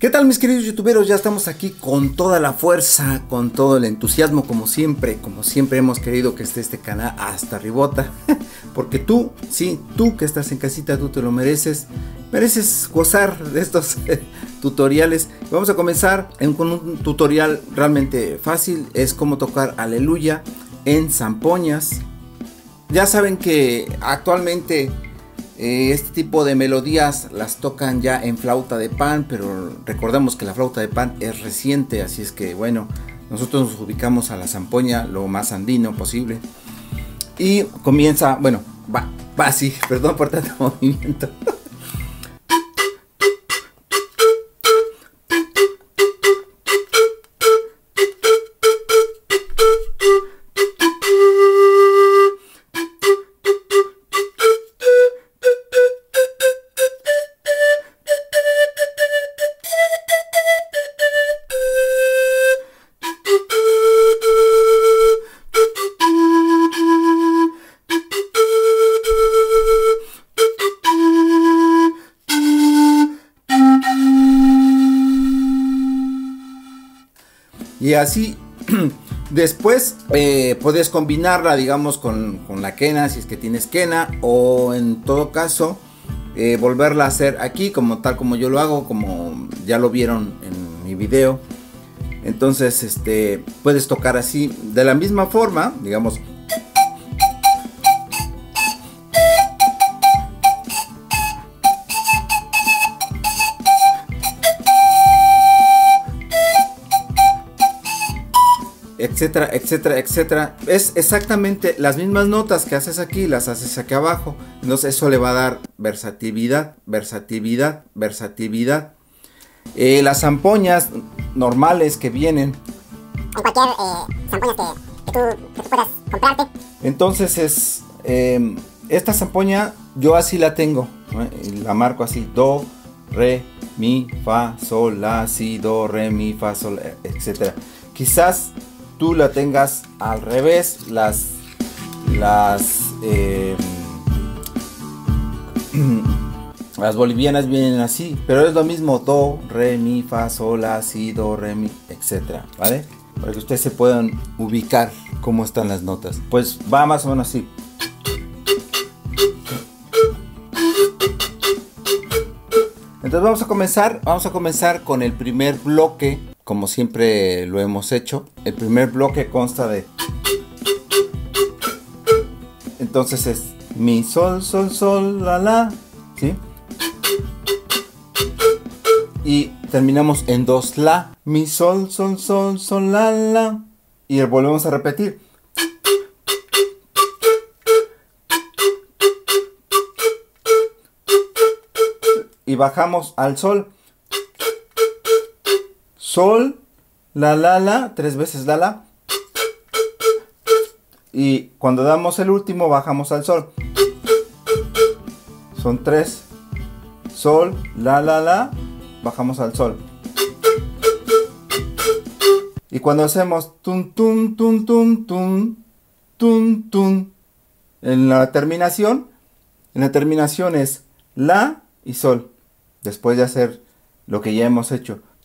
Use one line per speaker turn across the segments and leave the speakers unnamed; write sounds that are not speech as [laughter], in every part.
¿Qué tal mis queridos youtuberos? Ya estamos aquí con toda la fuerza, con todo el entusiasmo como siempre, como siempre hemos querido que esté este canal hasta ribota, [laughs] porque tú, sí, tú que estás en casita, tú te lo mereces, mereces gozar de estos [laughs] tutoriales. Vamos a comenzar con un tutorial realmente fácil, es cómo tocar aleluya en zampoñas. Ya saben que actualmente este tipo de melodías las tocan ya en flauta de pan, pero recordemos que la flauta de pan es reciente, así es que bueno, nosotros nos ubicamos a la zampoña lo más andino posible. Y comienza, bueno, va, va así, [laughs] perdón por tanto [laughs] movimiento. Y así [clears throat] después eh, puedes combinarla, digamos, con, la quena, si es que tienes quena, o en todo caso, eh, volverla a hacer aquí, como tal como yo lo hago, como ya lo vieron en mi video. Entonces, este, puedes tocar así, de la misma forma, digamos, etcétera, etcétera, etcétera. Es exactamente las mismas notas que haces aquí, las haces aquí abajo. Entonces eso le va a dar versatilidad, versatilidad, versatilidad. Eh, las zampoñas normales que vienen.
En cualquier eh, zampoñas que, tú, puedas comprarte.
Entonces es... Em, esta zampoña yo así la tengo. La marco así. Do, re, mi, fa, sol, la, si, do, re, mi, fa, sol, etcétera. Quizás tú la tengas al revés, las, las, em, [clears throat] las bolivianas vienen así, pero es lo mismo do, re, mi, fa, sol, la, si, do, re, mi, etcétera, ¿vale? Para que ustedes se puedan ubicar cómo están las notas. Pues va más o menos así. Entonces vamos a comenzar, vamos a comenzar con el primer bloque como siempre lo hemos hecho. El primer bloque consta de... Entonces es mi, sol, sol, sol, la, la. ¿Sí? Y terminamos en dos la. Mi, sol, sol, sol, sol, la, la. Y volvemos a repetir. Y bajamos al sol sol, la, la, la, tres veces la, la. Y cuando damos el último bajamos al sol. Son tres. Sol, la, la, la, bajamos al sol. Y cuando hacemos tum, tum, tum, tum, tum, tum, tum, en la terminación, en la terminación es la y sol. Después de hacer lo que ya hemos hecho.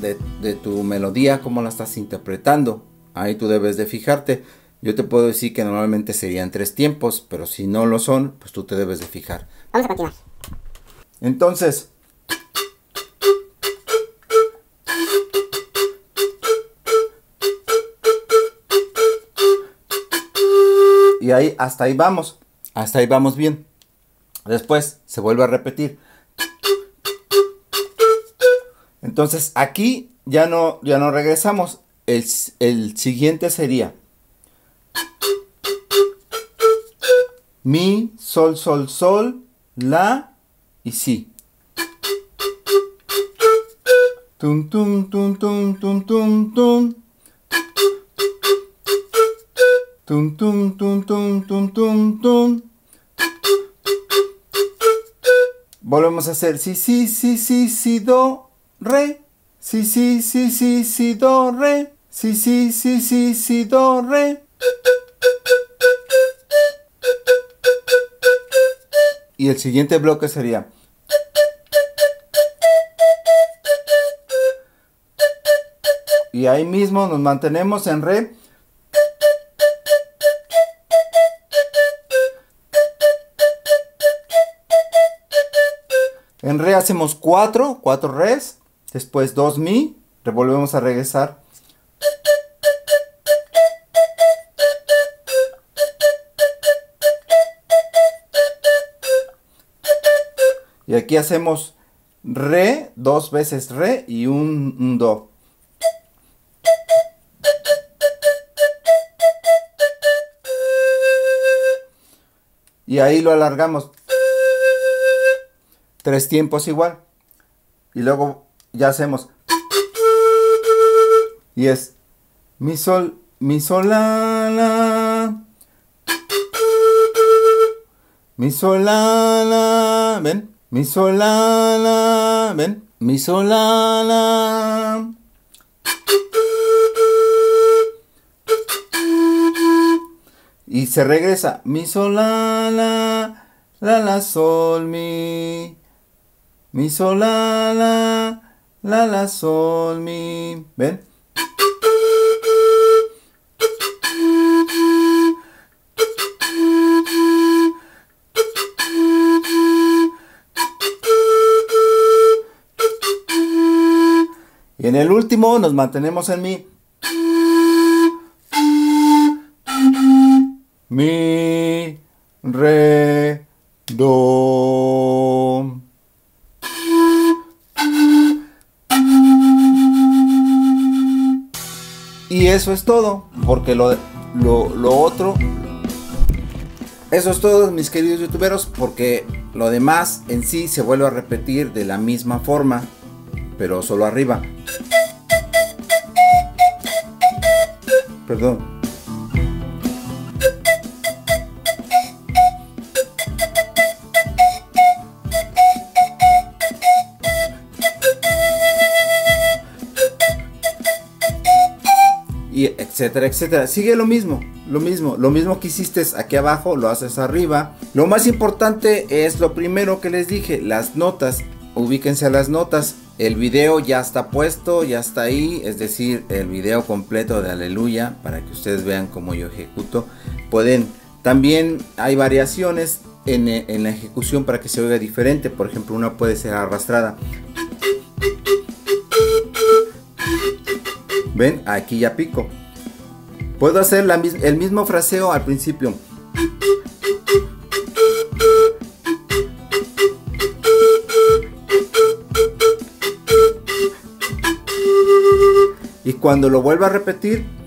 de, tu melodía, cómo la estás interpretando. Ahí tú debes de fijarte. Yo te puedo decir que normalmente serían tres tiempos, pero si no lo son, pues tú te debes de fijar.
Vamos a continuar.
Entonces, y ahí hasta ahí vamos, hasta ahí vamos bien. Después se vuelve a repetir. Entonces aquí ya no, ya no regresamos. El, el siguiente sería mi, sol, sol, sol, la y si. Tum, tum, tum, tum, tum, tum, tum. Tum, tum, tum, tum, tum, tum, tum. Volvemos a hacer si, si, si, si, si, do, re. Si, si, si, si, si, do, re. Si, si, si, si, si, do, re. Y el siguiente bloque sería. Y ahí mismo nos mantenemos en re. En re hacemos 4, 4 res, después 2 mi, revolvemos a regresar. Y aquí hacemos re, dos veces re y un do. Y ahí lo alargamos. Tres tiempos igual. Y luego ya hacemos. Y es mi sol, mi sol, la. Mi sol, la. ¿Ven? Mi sol, la. ¿Ven? Mi sol, la. Y se regresa. Mi sol, la, la. Sol, mi. Mi, sol, la. La, la, sol, mi. ¿Ven? Y en el último nos mantenemos en mi. Mi, re, Y eso es todo, porque lo, lo, otro... Eso es todo, mis queridos youtuberos, porque lo demás en sí se vuelve a repetir de la misma forma, pero solo arriba. Perdón. Etcétera, etcétera. Sigue lo mismo, lo mismo, lo mismo que hiciste aquí abajo, lo haces arriba. Lo más importante es lo primero que les dije, las notas. Ubíquense a las notas. El video ya está puesto, ya está ahí, es decir, el video completo de Aleluya para que ustedes vean cómo yo ejecuto. Pueden, también hay variaciones en, en la ejecución para que se oiga diferente. Por ejemplo, una puede ser arrastrada. Ven, aquí ya pico. Puedo hacer el mismo fraseo al principio. Y cuando lo vuelva a repetir,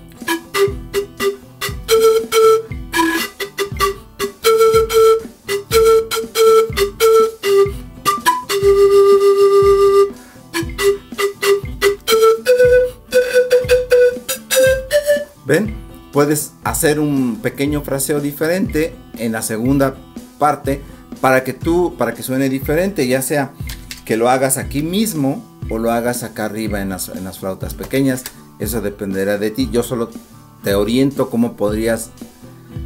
Puedes hacer un pequeño fraseo diferente en la segunda parte para que tú, para que suene diferente, ya sea que lo hagas aquí mismo o lo hagas acá arriba en las, en las flautas pequeñas. Eso dependerá de ti. Yo solo te oriento cómo podrías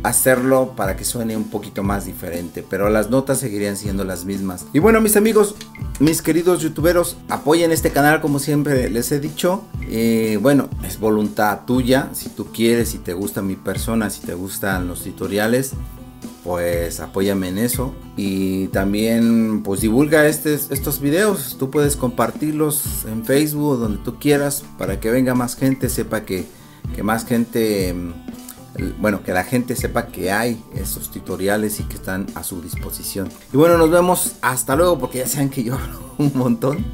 hacerlo para que suene un poquito más diferente, pero las notas seguirían siendo las mismas. Y bueno, mis amigos, mis queridos youtuberos, apoyen este canal como siempre les he dicho. Eh, bueno, es voluntad tuya, si tú quieres, si te gusta mi persona, si te gustan los tutoriales, pues apóyame en eso. Y también pues divulga estos videos, tú puedes compartirlos en Facebook, donde tú quieras, para que venga más gente, sepa que, que más gente bueno, que la gente sepa que hay esos tutoriales y que están a su disposición. Y bueno, nos vemos hasta luego porque ya saben que yo [laughs] hablo un montón.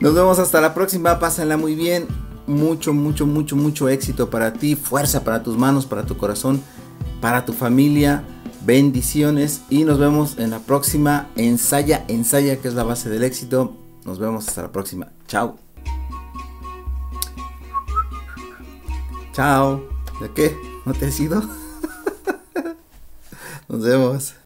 Nos vemos hasta la próxima, pásenla muy bien. Mucho, mucho, mucho, mucho éxito para ti, fuerza para tus manos, para tu corazón, para tu familia. Bendiciones y nos vemos en la próxima. Ensaya, ensaya, que es la base del éxito. Nos vemos hasta la próxima. Chao. Chao. ¿De qué? ¿No te has ido? [laughs] Nos vemos.